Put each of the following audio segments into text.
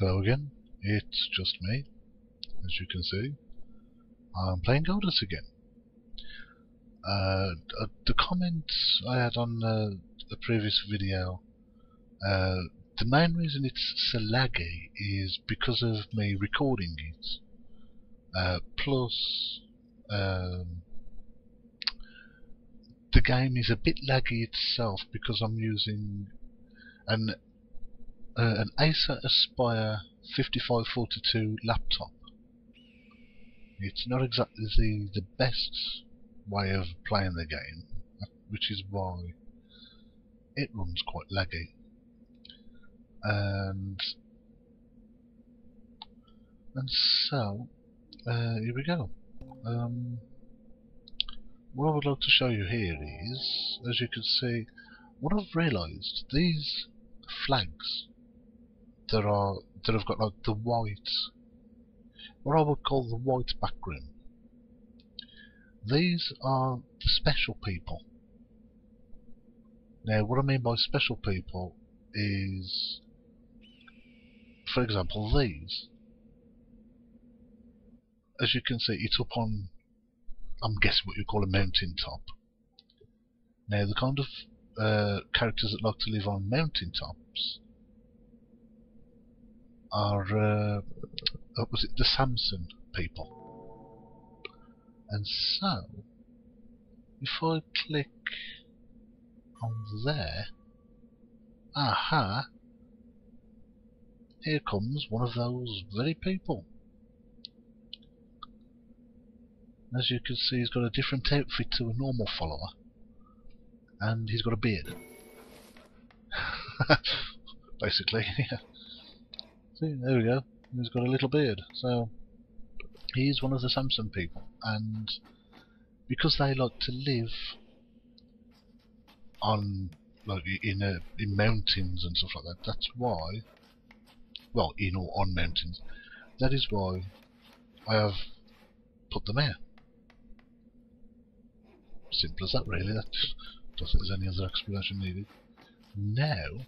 Hello again, it's just me, as you can see. I'm playing Godus again. Uh, uh, the comments I had on uh, the previous video, uh, the main reason it's so laggy is because of me recording it. Uh, plus, um, the game is a bit laggy itself because I'm using an uh, an Acer Aspire 5542 laptop. It's not exactly the, the best way of playing the game, which is why it runs quite laggy. And and so uh, here we go. Um, what I would like to show you here is, as you can see, what I've realised, these flags that are that have got like the white what I would call the white background. These are the special people. Now what I mean by special people is for example these. As you can see it's up on I'm guessing what you call a mountain top. Now the kind of uh, characters that like to live on mountain tops are uh, was it the Samson people? And so, if I click on there, aha, here comes one of those very people. As you can see, he's got a different outfit to a normal follower, and he's got a beard. Basically, yeah. See, there we go. He's got a little beard. So he's one of the Samson people, and because they like to live on like in a, in mountains and stuff like that. That's why, well, in or on mountains. That is why I have put them here. Simple as that, really. That doesn't there's any other explanation needed. Now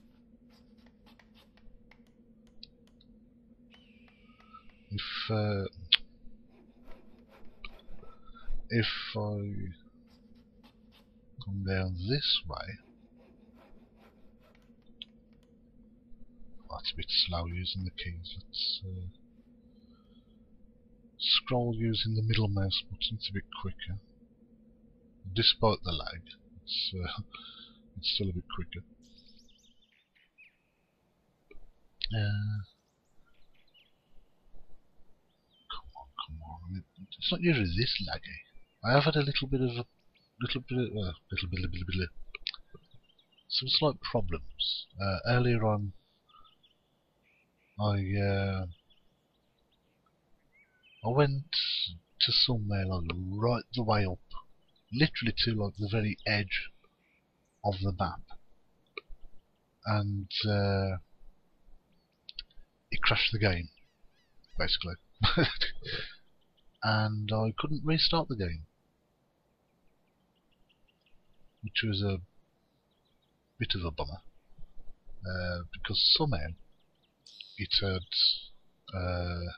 if uh, if I come down this way that's a bit slow using the keys. Let's uh, scroll using the middle mouse button it's a bit quicker. Despite the lag it's, uh, it's still a bit quicker. Uh, It's not usually this laggy. I have had a little bit of a little bit of, uh, little bit, little bit, some slight problems. Uh, earlier on, I uh, I went to somewhere like right the way up, literally to like the very edge of the map, and uh, it crashed the game, basically. and I couldn't restart the game. Which was a bit of a bummer. Uh, because somehow it had uh,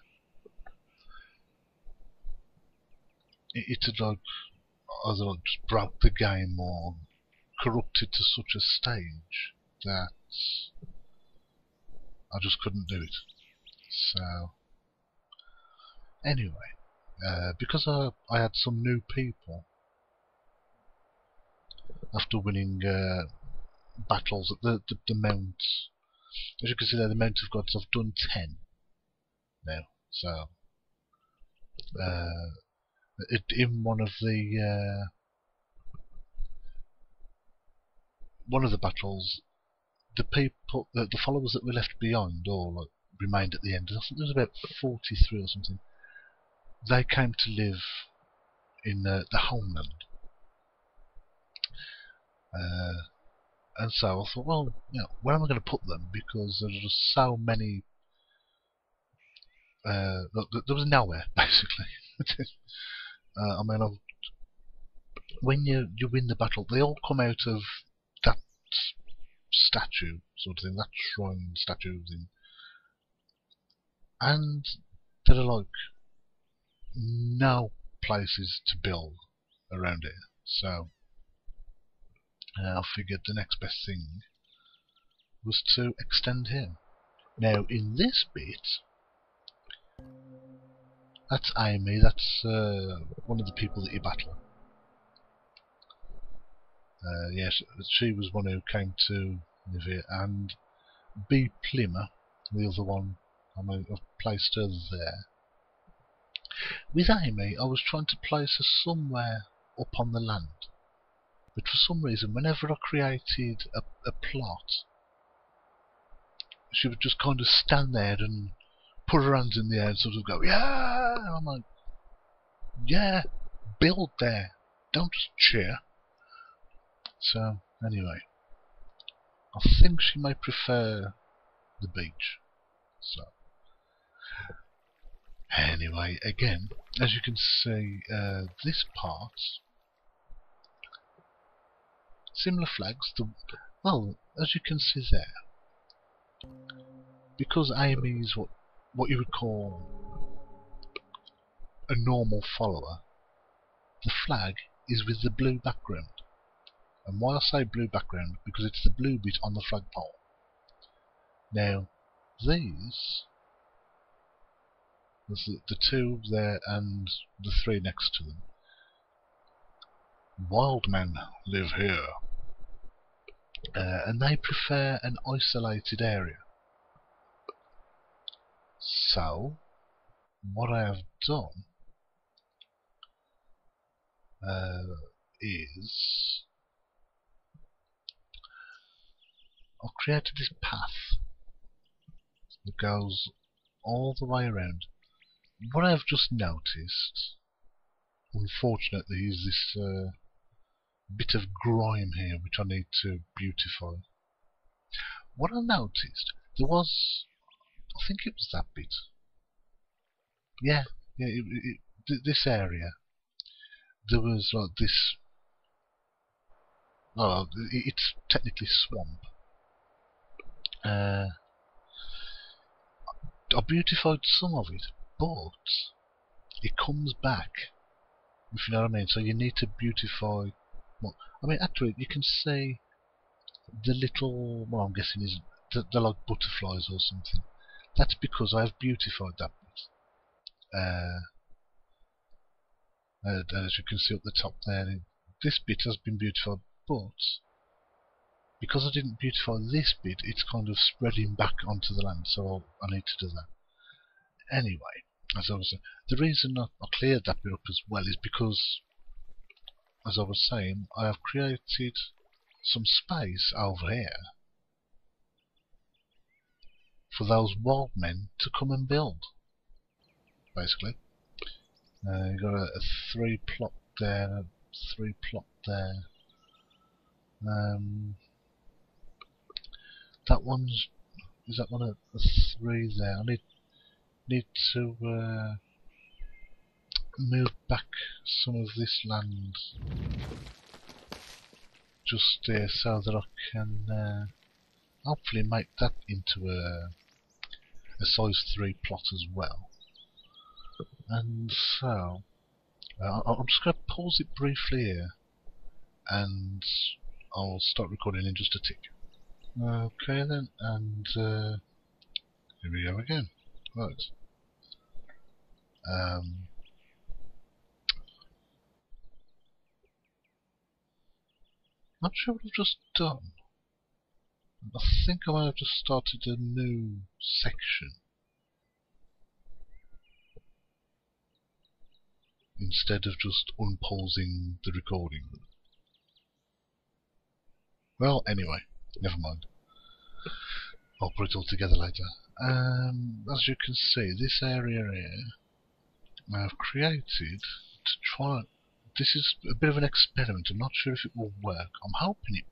it, it had like either like just broke the game or corrupted to such a stage that I just couldn't do it. So anyway, uh, because I, I had some new people after winning uh, battles at the, the, the Mount. As you can see there, the Mount of Gods, I've done 10 now. So, uh, it, in one of the uh, one of the battles, the people, the, the followers that were left behind, all like, remained at the end. I think there was about 43 or something they came to live in the, the homeland. Uh, and so I thought, well, you know, where am I going to put them? Because there's just so many. Uh, there was nowhere basically. uh, I mean, I've, when you you win the battle, they all come out of that statue sort of thing, that shrine statue thing. and there are like no places to build around here. So I figured the next best thing was to extend here. Now in this bit, that's Amy, that's uh, one of the people that you battle. Uh, yes, she was one who came to live here, and B. Plimmer, the other one, I mean, I've placed her there. With Amy, I was trying to place her somewhere up on the land. But for some reason, whenever I created a, a plot, she would just kind of stand there and put her hands in the air and sort of go, yeah! And I'm like, yeah, build there. Don't just cheer. So, anyway. I think she may prefer the beach. So. Anyway, again, as you can see, uh, this part, similar flags, well, as you can see there, because Amy is what, what you would call a normal follower, the flag is with the blue background. And why I say blue background, because it's the blue bit on the flagpole. Now, these, there's the, the two there and the three next to them. Wild men live here. Uh, and they prefer an isolated area. So, what I have done uh, is I've created this path that goes all the way around. What I've just noticed, unfortunately, is this uh, bit of grime here which I need to beautify. What I noticed, there was, I think it was that bit. Yeah, yeah, it, it, th this area. There was like this. Oh, it's technically swamp uh, I beautified some of it, but it comes back. If you know what I mean. So you need to beautify. Well, I mean, actually, you can see the little. Well, I'm guessing is they're like butterflies or something. That's because I've beautified that bit. Uh, as you can see up the top there, this bit has been beautified, but because I didn't beautify this bit, it's kind of spreading back onto the land, so I need to do that. Anyway, as I was saying, the reason I, I cleared that bit up as well is because, as I was saying, I have created some space over here for those wild men to come and build, basically. Uh, you've got a, a three plot there, a three plot there. Um, that one's is that one a, the three there? I need need to uh, move back some of this land just there so that I can uh, hopefully make that into a a size 3 plot as well. And so, uh, I'm just going to pause it briefly here and I'll start recording in just a tick. Okay then, and uh, here we go again. Right. Um, not sure what I've just done. I think I might have just started a new section. Instead of just unpausing the recording. Well, anyway. Never mind. I'll put it all together later. Um, as you can see, this area here I've created to try. This is a bit of an experiment. I'm not sure if it will work. I'm hoping it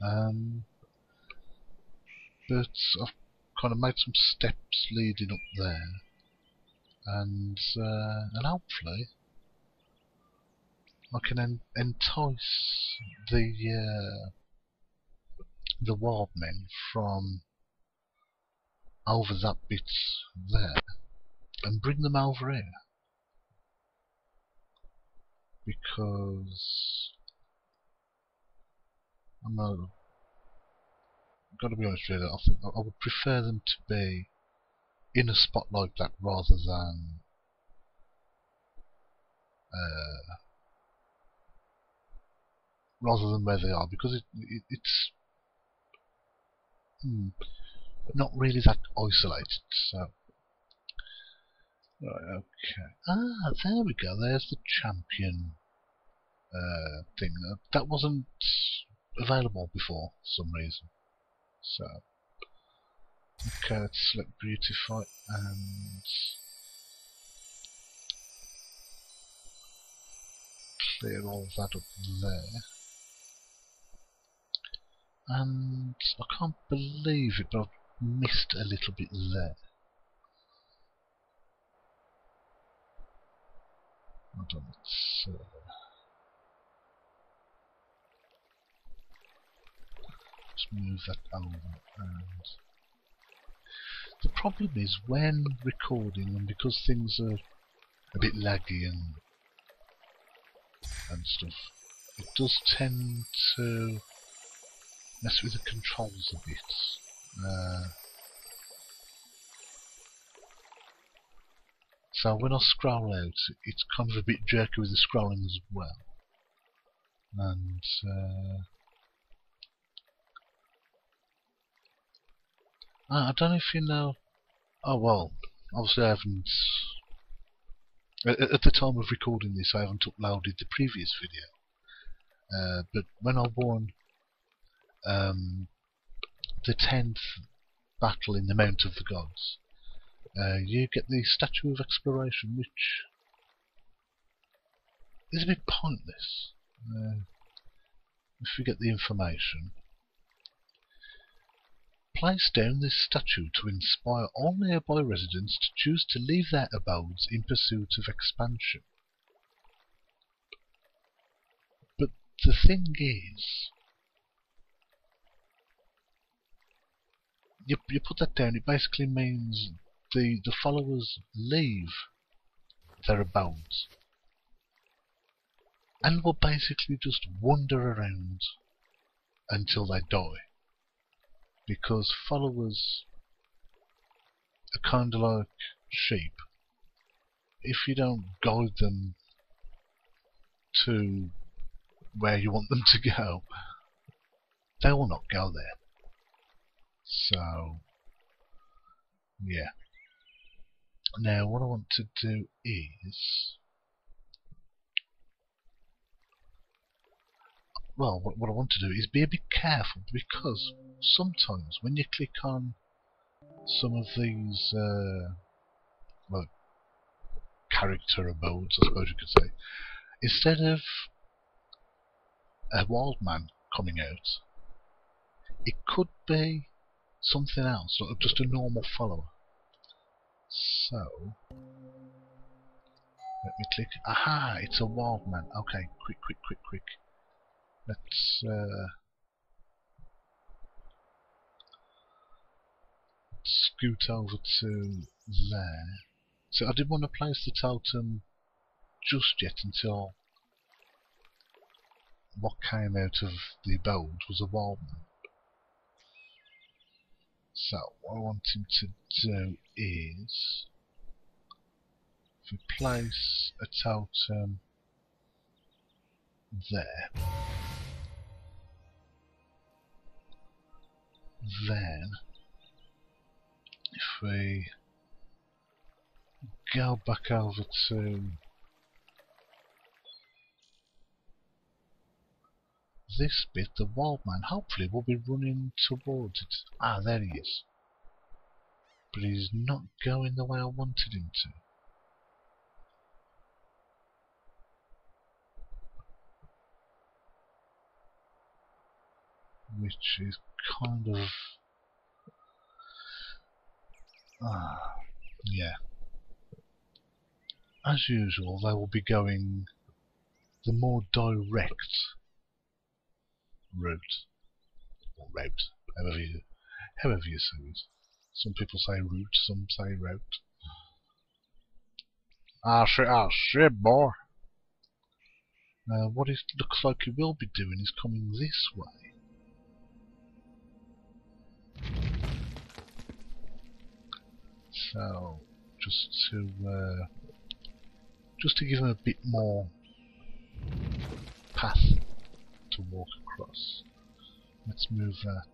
will. Um, but I've kind of made some steps leading up there, and uh, and hopefully I can en entice the uh, the wild men from over that bit there and bring them over here. Because I'm not got to be honest with you, I think I would prefer them to be in a spot like that rather than uh, rather than where they are because it, it it's hmm, not really that isolated. So, right, okay. Ah, there we go. There's the champion uh, thing. Uh, that wasn't available before for some reason. So, okay, let's select beautify and clear all that up there. And I can't believe it, but I've missed a little bit there. Hold on, let's, uh, let's move that over and the problem is when recording and because things are a bit laggy and and stuff it does tend to mess with the controls a bit uh, so when I scroll out, it's kind of a bit jerky with the scrolling as well. And uh, I don't know if you know. Oh well, obviously I haven't. At, at the time of recording this, I haven't uploaded the previous video. Uh, but when I won um, the tenth battle in the Mount of the Gods, uh, you get the Statue of Exploration, which is a bit pointless. Uh, if you get the information, place down this statue to inspire all nearby residents to choose to leave their abodes in pursuit of expansion. But the thing is, you, you put that down, it basically means the, the followers leave their abodes and will basically just wander around until they die. Because followers are kind of like sheep. If you don't guide them to where you want them to go, they will not go there. So, yeah. Now, what I want to do is... Well, what, what I want to do is be a bit careful because sometimes when you click on some of these uh, well, character abodes, I suppose you could say, instead of a wild man coming out, it could be something else, or just a normal follower. So, let me click. Aha! It's a wild man. Okay, quick, quick, quick, quick. Let's uh, scoot over to there. So I didn't want to place the totem just yet until what came out of the abode was a wild man. So what I want him to do is if we place a totem there then if we go back over to this bit, the wild man hopefully will be running towards it. Ah, there he is. But he's not going the way I wanted him to. Which is kind of... Ah, yeah. As usual, they will be going the more direct route or route, however you however you say it. Some people say route, some say route. Ah, shit, ah, shit, boy. Uh, what it looks like he will be doing is coming this way. So, just to uh, just to give him a bit more path to walk across. Let's move that.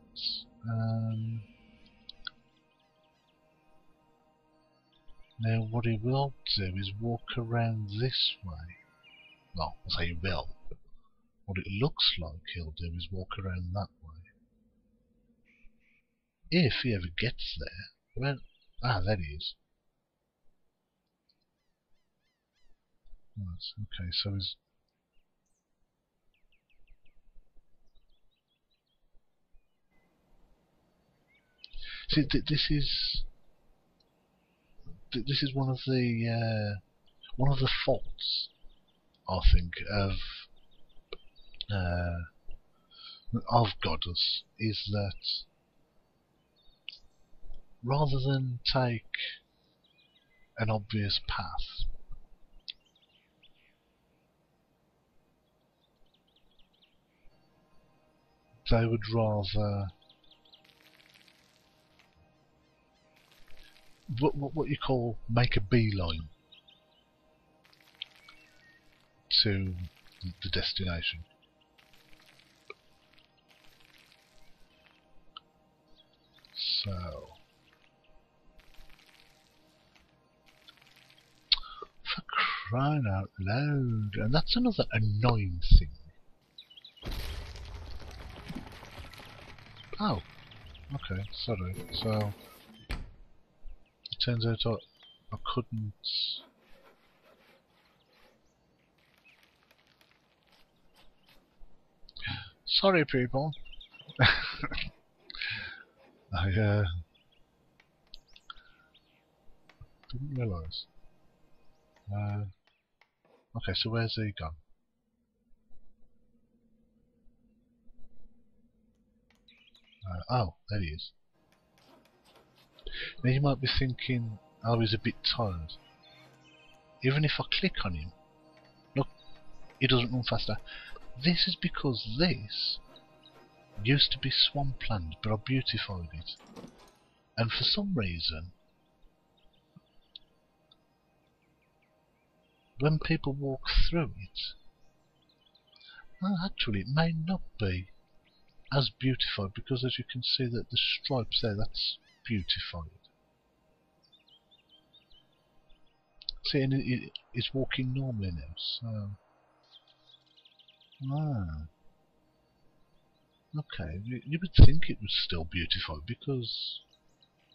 Um, now what he will do is walk around this way. Well, I say he will. What it looks like he'll do is walk around that way. If he ever gets there, well, ah, there he is. Right, okay, so he's See, th this is th this is one of the uh, one of the faults, I think, of uh, of Godus is that rather than take an obvious path, they would rather what, what, what you call make a beeline to the destination. So for crying out loud, and that's another annoying thing. Oh, okay, sorry. So turns out I, I couldn't... Sorry people. I uh, didn't realise. Uh, okay, so where's he gone? Uh, oh, there he is. Now you might be thinking, oh, he's a bit tired. Even if I click on him, look, he doesn't run faster. This is because this used to be swampland, but I beautified it. And for some reason, when people walk through it, well, actually it may not be as beautified because as you can see that the stripes there, that's beautified. See, and it, it's walking normally now, so... Ah. Okay, you, would think it was still beautified because,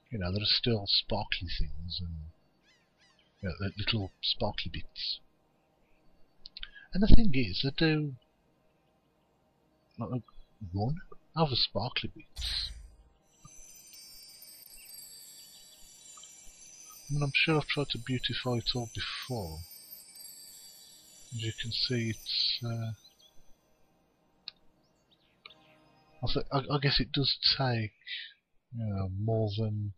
you know, there are still sparkly things and you know, little sparkly bits. And the thing is, they do like, of the sparkly bits I mean, I'm sure I've tried to beautify it all before. As you can see, it's... Uh, I, I, guess it does take you know, more than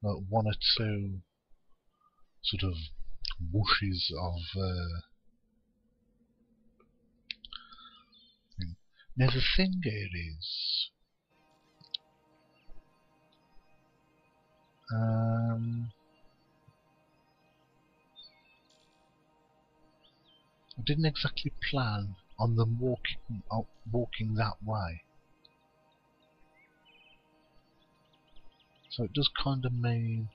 like, one or two sort of whooshes of uh, Now the thing here is Um, I didn't exactly plan on them walking uh, walking that way. So it does kind of mean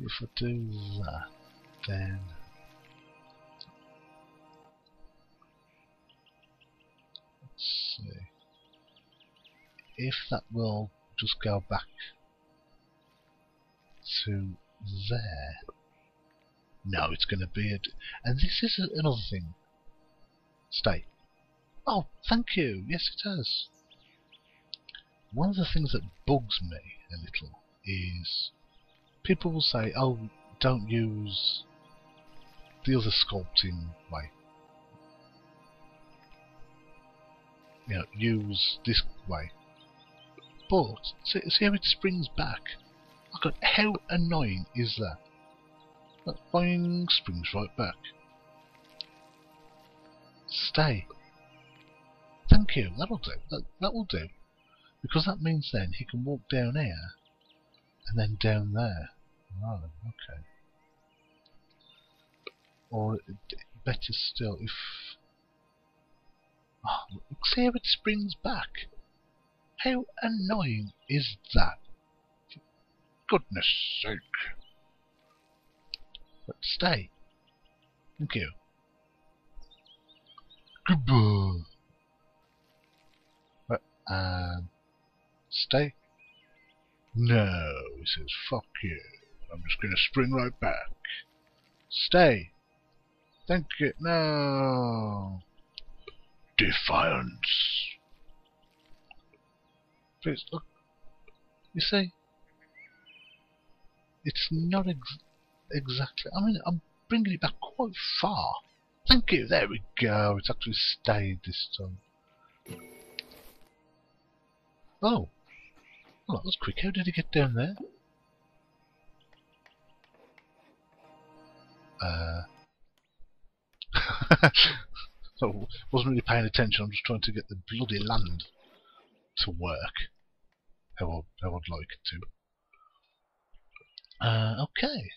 if I do that, then let's see if that will just go back to there. No, it's going to be a... And this is another thing. Stay. Oh, thank you. Yes, it does. one of the things that bugs me a little is people will say, oh, don't use the other sculpting way. You know, use this way. But, see, see how it springs back? I God, how annoying is that? That boing springs right back. Stay. Thank you, that'll do. That, that will do. Because that means then he can walk down here and then down there. Oh, okay. Or better still, if oh, how it springs back. How annoying is that? Goodness sake. But stay. Thank you. Goodbye. But, um, stay. No, he says, fuck you. I'm just gonna spring right back. Stay. Thank you. No. Defiance. Please, look. You see? It's not ex exactly... I mean, I'm bringing it back quite far. Thank you. There we go. It's actually stayed this time. Oh. Well, that was quick. How did he get down there? Uh... so, wasn't really paying attention. I'm just trying to get the bloody land to work. How I'd, how I'd like it to. Uh, okay.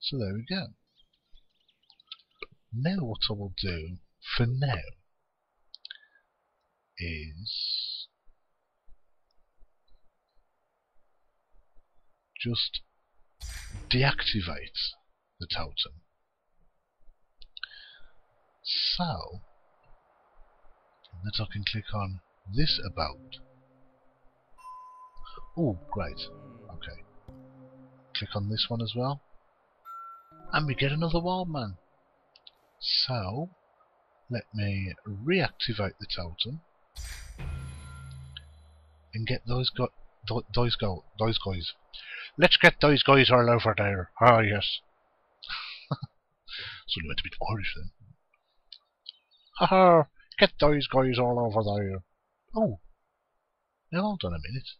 So there we go. Now what I will do for now is just deactivate the totem. So that I can click on this about. Oh, great. Okay. Click on this one as well. And we get another wild man. So, let me reactivate the totem and get those go those go those guys. Let's get those guys all over there. Ah yes. so you meant to be Irish then. Haha, get those guys all over there. Oh, now hold on a minute.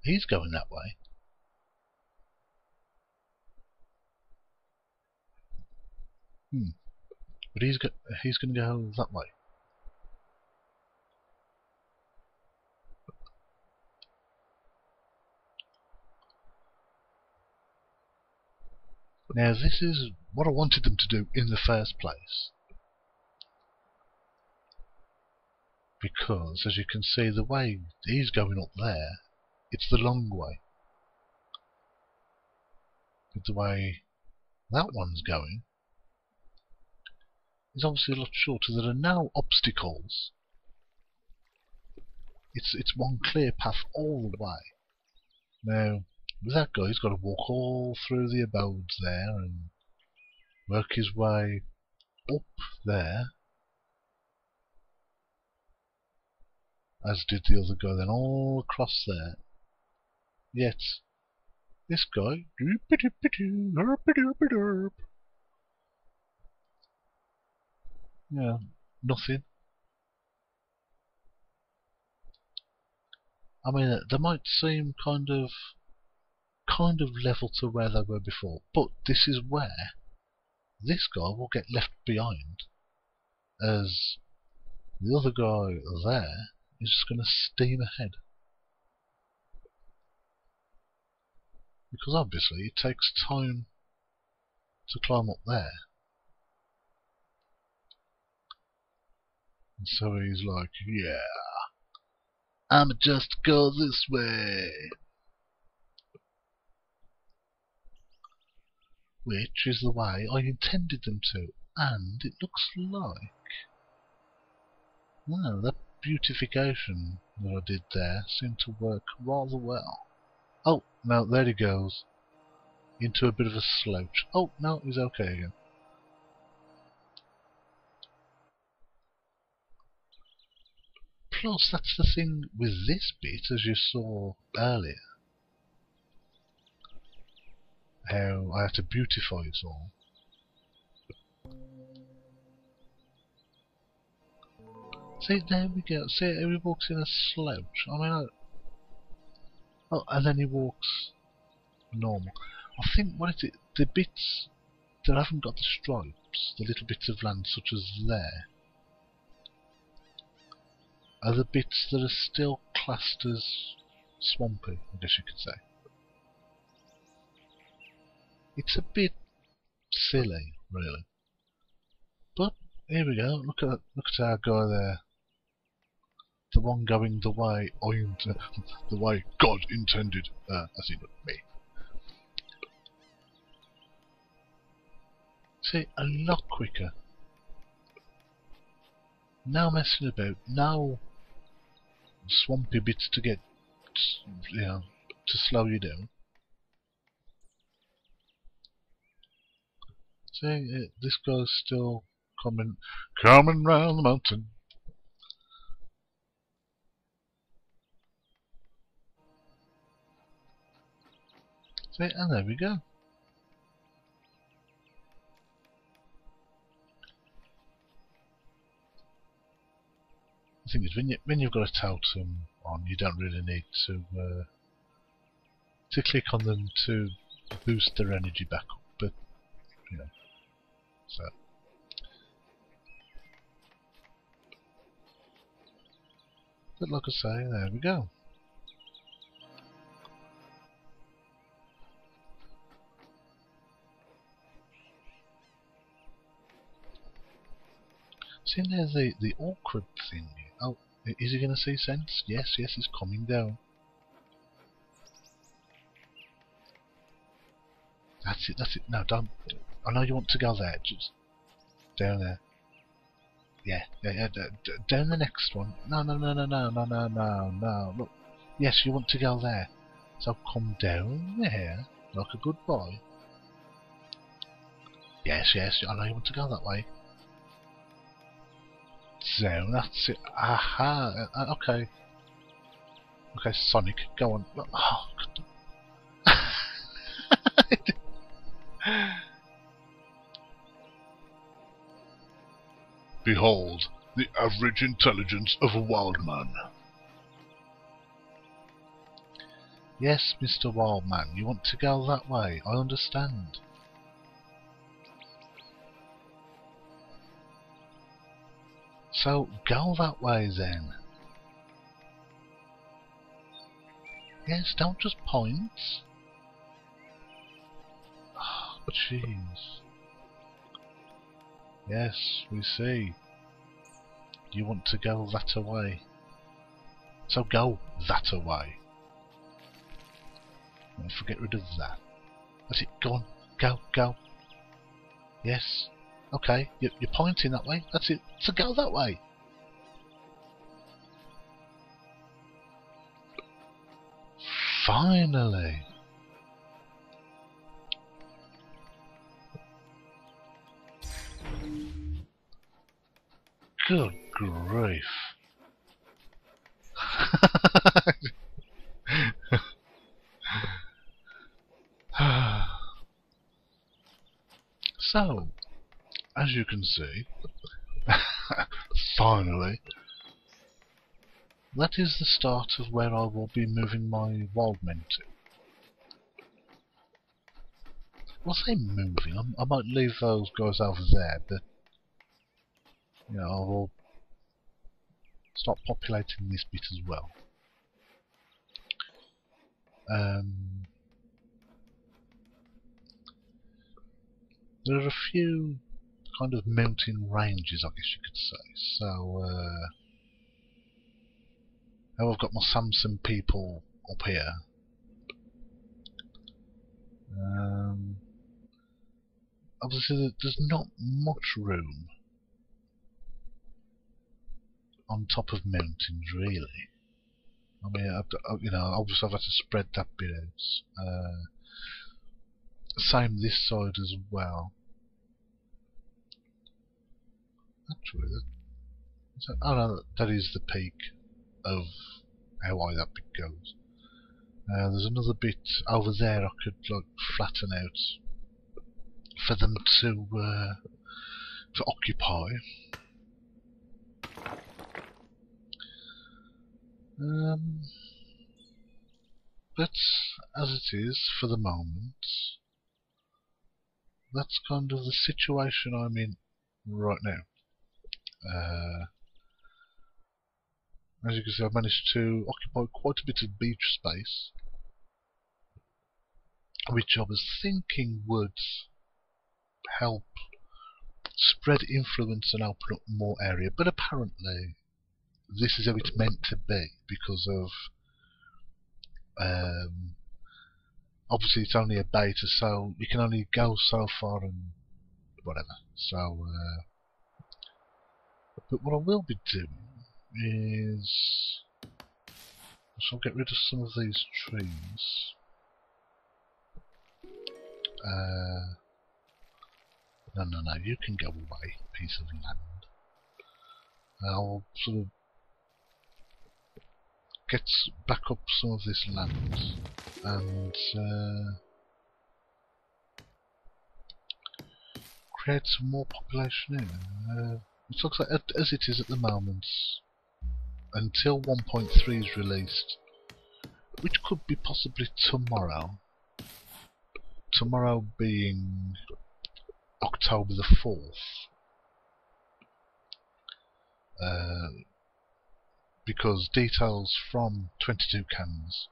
He's going that way. Hmm. But he's go he's going to go that way. Now this is what I wanted them to do in the first place. Because, as you can see, the way he's going up there, it's the long way. But the way that one's going is obviously a lot shorter. There are no obstacles. It's it's one clear path all the way. Now, with that guy, he's got to walk all through the abodes there and work his way up there, as did the other guy, then all across there. Yet, this guy, yeah, nothing. I mean, they might seem kind of kind of level to where they were before, but this is where this guy will get left behind as the other guy there is just going to steam ahead. Because obviously it takes time to climb up there. And so he's like, yeah, I'ma just go this way. Which is the way I intended them to, and it looks like... Well, that beautification that I did there seemed to work rather well. Oh, no, there he goes. Into a bit of a slouch. Oh, no, he's okay again. plus, that's the thing with this bit, as you saw earlier. How I have to beautify it all. See, there we go. See he walks in a slouch. I mean, I, oh, and then he walks normal. I think what is it? the bits that haven't got the stripes, the little bits of land such as there, are the bits that are still classed as swampy, I guess you could say. It's a bit silly, really. But here we go. Look at look at our guy there. The one going the way I the way God intended, uh, as in me. See, a lot quicker. No messing about. No swampy bits to get, you know, to slow you down. See, it, this guy's still coming, coming round the mountain. See, and there we go. The thing is, when you when you've got a totem on, you don't really need to uh, to click on them to boost their energy back up. But you know, so. But like I say, there we go. See, there's the, the awkward thing. Oh, is he going to see sense? Yes, yes, he's coming down. That's it, that's it. No, don't. I know you want to go there. Just down there. Yeah, yeah, yeah. Down the next one. No, no, no, no, no, no, no, no, no. Look. Yes, you want to go there. So come down there like a good boy. Yes, yes, I know you want to go that way zone. That's it. Aha. Uh, okay. Okay, Sonic, go on. Oh, Behold, the average intelligence of a wild man. Yes, Mr. Wildman, you want to go that way. I understand. So go that way then. Yes, don't just point. Oh, jeez. Yes, we see. You want to go that away. So go that away. Don't forget rid of that. That's it, go on. Go, go. Yes. Okay, you're, you're pointing that way. That's it. So go that way. Finally. Good grief. so, as you can see, finally, that is the start of where I will be moving my wild men to. Well, say moving, I, I might leave those guys over there, but you know, I will start populating this bit as well. Um, there are a few kind of mountain ranges, I guess you could say. So, uh, now I've got my Samson people up here. Um, obviously, there's not much room on top of mountains, really. I mean, I've, you know, obviously I've had to spread that bit out. Uh, same this side as well. Actually, that, that, oh no, that is the peak. of how high that bit goes. Uh, there's another bit over there I could like flatten out for them to uh, to occupy. Um, but as it is for the moment, that's kind of the situation I'm in right now. Uh, as you can see, I've managed to occupy quite a bit of beach space, which I was thinking would help spread influence and open up more area, but apparently this is how it's meant to be because of um, obviously it's only a beta, so you can only go so far and whatever. So, uh, but what I will be doing is I shall get rid of some of these trees. Uh, no, no, no, you can go away, piece of land. I'll sort of get back up some of this land and uh, create some more population in. Uh, it looks like as it is at the moment, until 1.3 is released, which could be possibly tomorrow. Tomorrow being October the 4th. Uh, because details from 22 Cans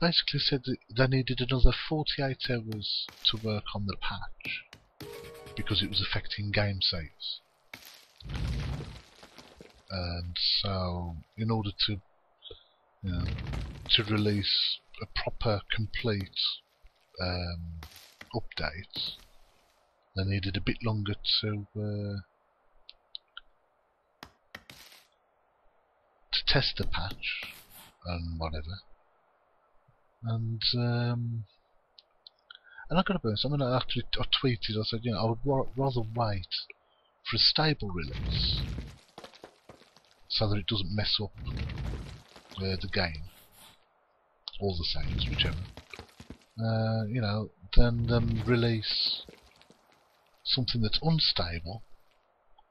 basically said that they needed another 48 hours to work on the patch because it was affecting game saves. And so, in order to you know, to release a proper, complete um, update, they needed a bit longer to uh, to test the patch and whatever. And um, and I got to be honest, I mean, I actually I tweeted, I said, you know, I would rather wait for a stable release so that it doesn't mess up uh, the game or the saves, whichever. Uh, you know, than um, release something that's unstable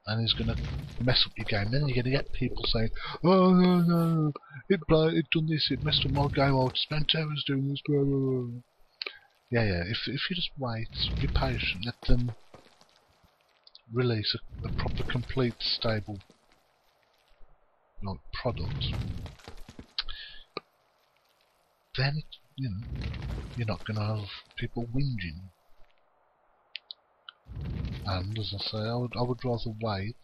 and is going to mess up your game. Then you're going to get people saying, "Oh no, no, it it done this, it messed up my game. I spent hours doing this." Blah, blah, blah. Yeah, yeah. If if you just wait, be patient, let them release a, a proper, complete, stable like product. Then you know you're not going to have people whinging and as I say, I would I would rather wait,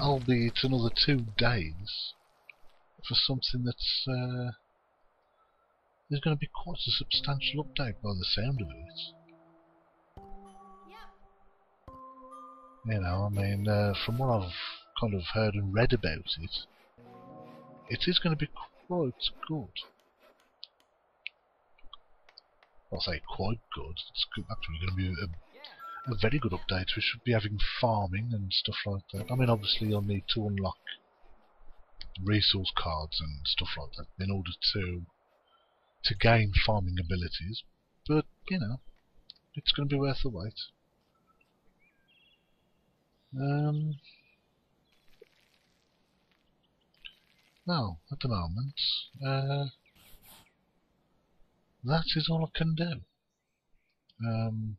albeit another two days, for something that's uh, is going to be quite a substantial update by the sound of it. You know, I mean, uh, from what I've kind of heard and read about it, it is going to be quite good. I'll say quite good. It's actually going to be a a very good update. We should be having farming and stuff like that. I mean, obviously you'll need to unlock resource cards and stuff like that in order to to gain farming abilities. But, you know, it's going to be worth the wait. Um, now, at the moment, uh, that is all I can do. Um,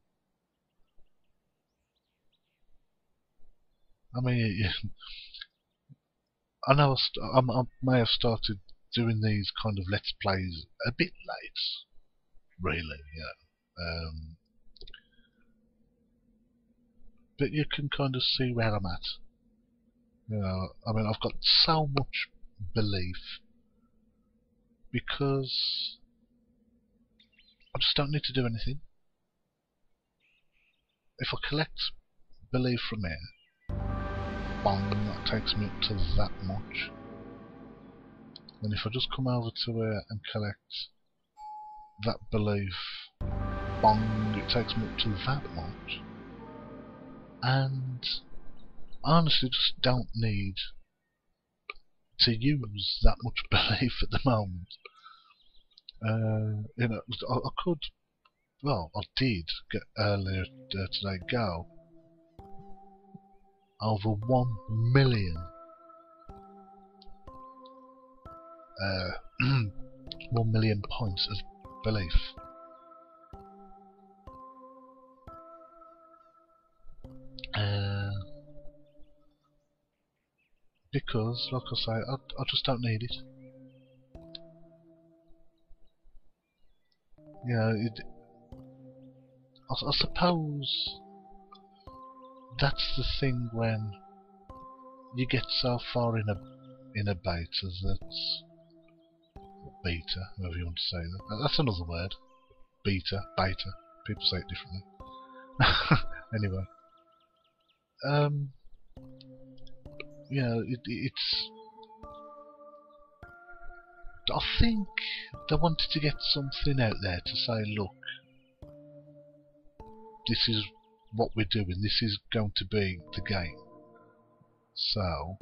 I mean, I know I, I, may have started doing these kind of let's plays a bit late, really, yeah. Um, but you can kind of see where I'm at. You know, I mean, I've got so much belief because I just don't need to do anything. If I collect belief from here, bang, that takes me up to that much. And if I just come over to here and collect that belief, bang, it takes me up to that much. And I honestly just don't need to use that much belief at the moment. Uh, you know, I, I, could, well, I did get earlier uh, today go over one million uh, one million points of belief. Uh, because, like I say, I, I just don't need it. Yeah, it, I, I suppose that's the thing when you get so far in a in a beta that beta, however you want to say that. That's another word. Beta, beta. People say it differently. anyway. Um yeah, it, it's I think they wanted to get something out there to say, look, this is what we're doing, this is going to be the game. So,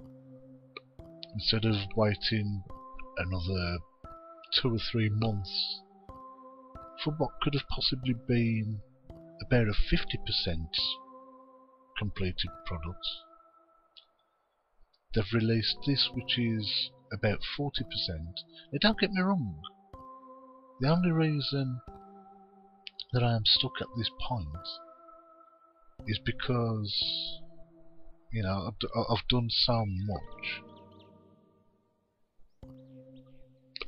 instead of waiting another two or three months for what could have possibly been a bare of 50% completed product, they've released this which is about 40%. Now don't get me wrong, the only reason that I am stuck at this point is because you know I've, I've done so much.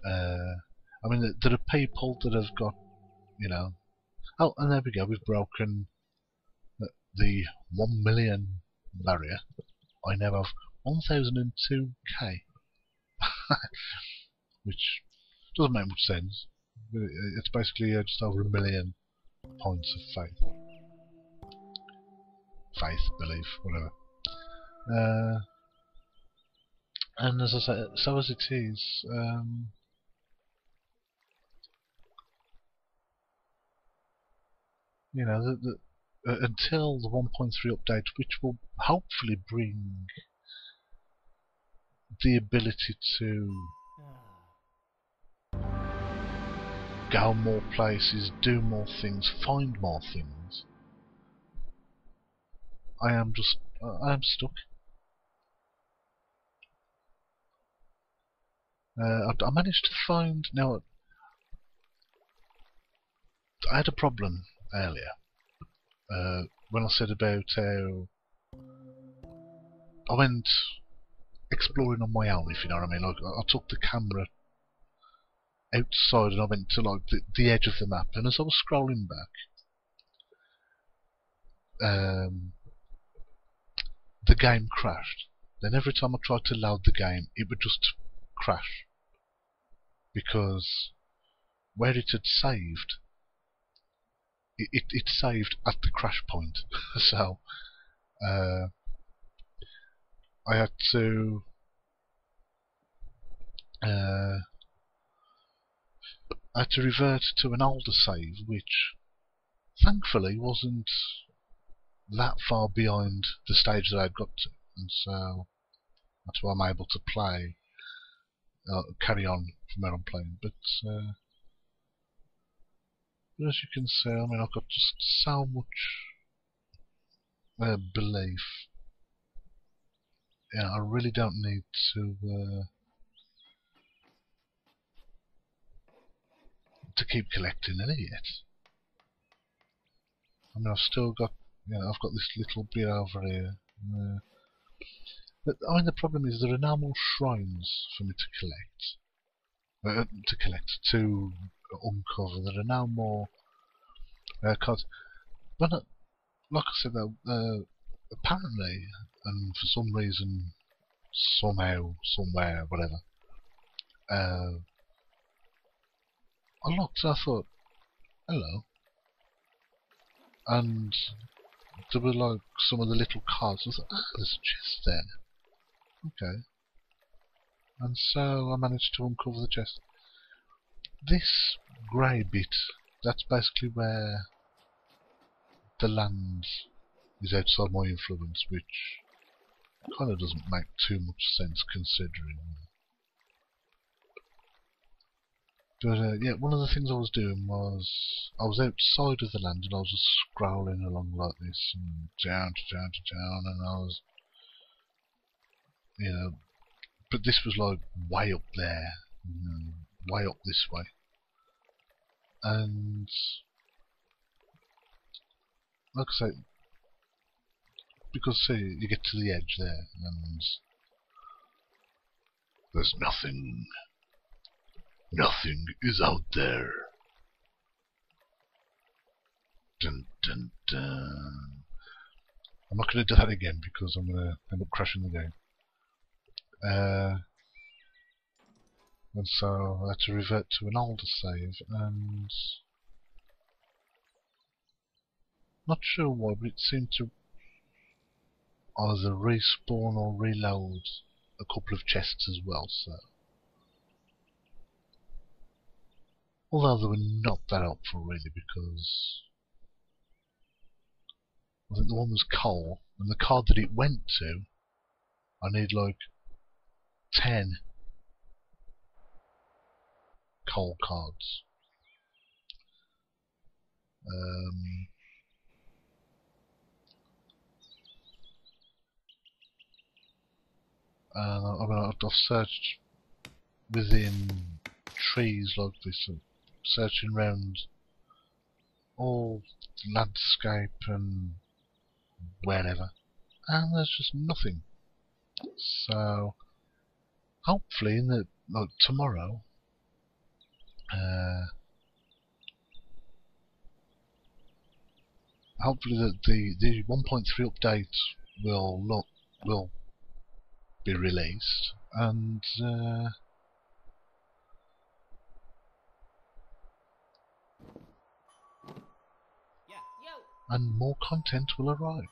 Uh, I mean, there are people that have got, you know. Oh, and there we go. We've broken the one million barrier. I now have 1002k, which doesn't make much sense. It's basically uh, just over a million points of faith faith, belief, whatever. Uh, and as I say, so as it is, um, you know, the, the, uh, until the 1.3 update, which will hopefully bring the ability to go more places, do more things, find more things. I am just, uh, I am stuck. Uh, I, I, managed to find, now, I had a problem earlier, uh, when I said about how I went exploring on my own, if you know what I mean. Like, I, took the camera outside and I went to like the, the edge of the map, and as I was scrolling back, um, the game crashed. Then every time I tried to load the game, it would just crash. Because where it had saved, it, it, it saved at the crash point. so, uh, I had to uh, I had to revert to an older save, which thankfully wasn't that far behind the stage that I'd got to, and so that's why I'm able to play, uh, carry on from where I'm playing. But, uh, but as you can see, I mean, I've got just so much uh, belief. Yeah, I really don't need to uh, to keep collecting any yet. I mean, I've still got know, I've got this little bit over here. Uh, but I mean, the problem is there are now more shrines for me to collect. Uh, to collect, to uncover. There are now more uh, cards. But uh, like I said, though, uh, apparently, and for some reason, somehow, somewhere, whatever, uh, I looked I thought, hello. And there were like some of the little cards. I thought, ah, there's a chest there. Okay. And so I managed to uncover the chest. This grey bit, that's basically where the land is outside my influence, which kind of doesn't make too much sense considering But yeah, one of the things I was doing was I was outside of the land and I was just scrolling along like this and down to down to down and I was, you know, but this was like way up there, you know, way up this way, and like I say, because see, you get to the edge there and there's nothing Nothing is out there. Dun, dun, dun. I'm not going to do that again because I'm going to end up crashing the game. Uh, and so I had to revert to an older save and not sure why but it seemed to either respawn or reload a couple of chests as well so Although they were not that helpful really because I think the one was coal and the card that it went to I need like 10 coal cards. Um, and I mean, I've searched within trees like this searching around all landscape and wherever, and there's just nothing. So hopefully, in the like tomorrow, uh, hopefully that the the 1.3 update will look will be released and. Uh, and more content will arrive.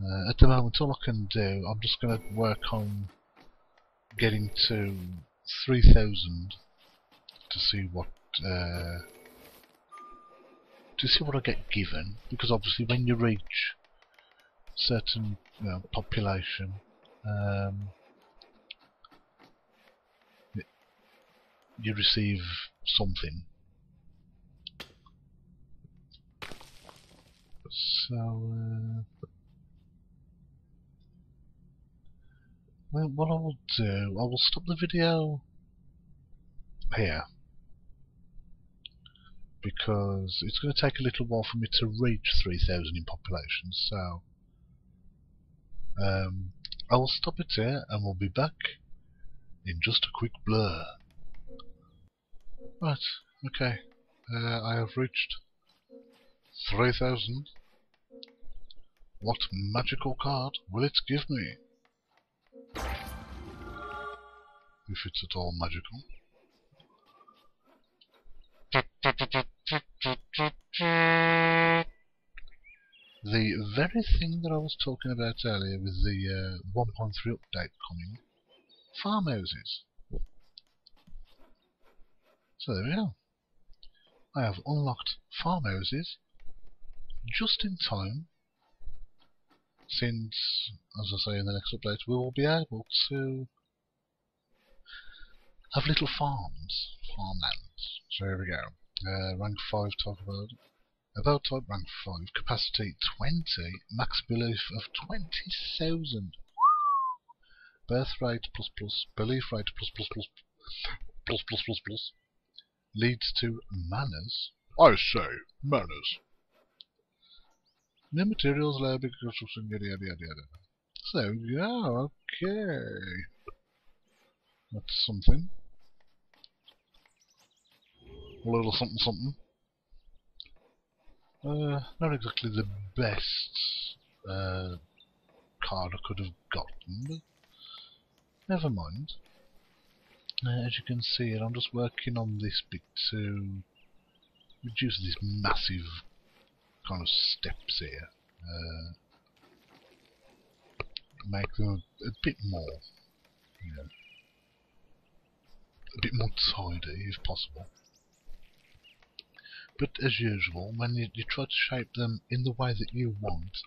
Uh, at the moment, all I can do, I'm just going to work on getting to 3,000 to see what uh, to see what I get given. Because obviously, when you reach certain you know, population, um, you receive something So, uh, well, what I will do, I will stop the video here because it's going to take a little while for me to reach 3,000 in population. So, um, I will stop it here and we'll be back in just a quick blur. Right, okay, uh, I have reached 3000 what magical card will it give me? If it's at all magical. The very thing that I was talking about earlier with the uh, 1.3 update coming, farmhouses. So there we are. I have unlocked farmhouses just in time since, as I say in the next update, we will be able to have little farms, farmlands. So here we go. Uh, rank 5 talk about about type rank 5, capacity 20, max belief of 20,000. Birth rate plus plus, belief rate plus plus plus, plus plus plus plus, leads to manners. I say, manners. New materials, lab construction, yada yada yada yada. So, yeah, okay. That's something. A little something something. Uh, not exactly the best uh, card I could have gotten, but never mind. Uh, as you can see, I'm just working on this bit to reduce this massive kind of steps here. Uh, make them a bit more, you know, a bit more tidy if possible. But as usual, when you, you try to shape them in the way that you want,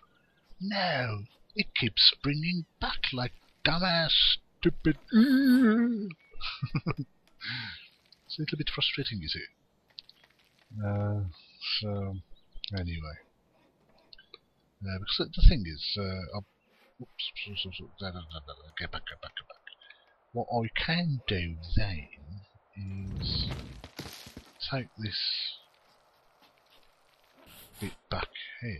no, it keeps springing back like dumbass, stupid. it's a little bit frustrating, you see. Uh, so, anyway. Uh, because the, thing is, uh, oops, back, back, back. What I can do then is take this bit back here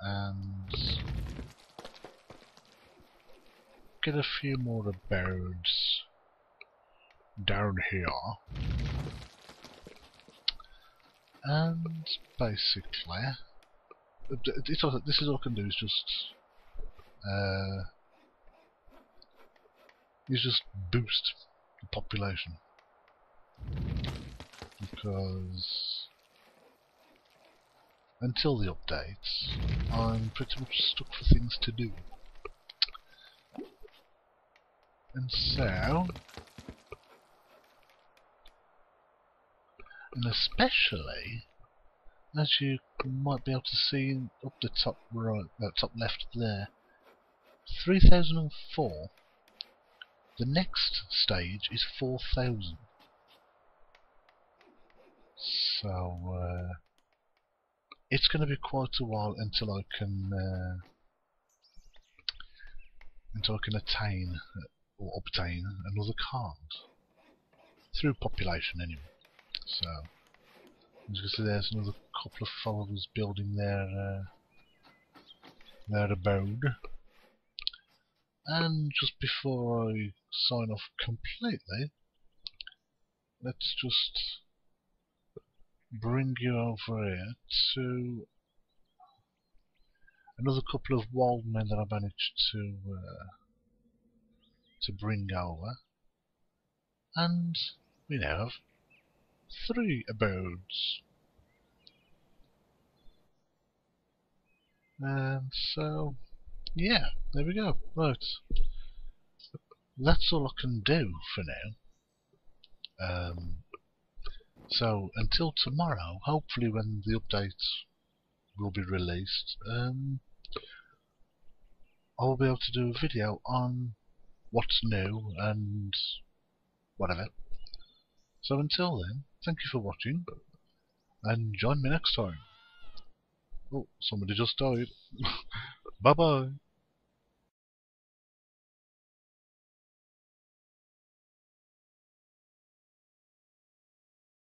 and get a few more birds down here and basically this is all I can do is just uh, is just boost the population. Because until the updates I'm pretty much stuck for things to do. And so and especially as you might be able to see up the top right, top left there 3004 the next stage is 4000 so uh, it's going to be quite a while until I can uh, until I can attain or obtain another card. Through population anyway. So, as you can see, there's another couple of followers building their uh, their abode. And just before I sign off completely, let's just bring you over here to another couple of wild men that I managed to uh, to bring over, and we now have three abodes. And so, yeah, there we go. Right. That's all I can do for now. Um, so, until tomorrow, hopefully when the update will be released, um, I'll be able to do a video on what's new and whatever. So until then, thank you for watching, and join me next time. Oh, somebody just died. bye bye.